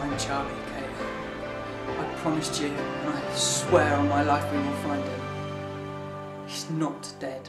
find Charlie, Kate. I promised you, and I swear on my life we will find him. He's not dead.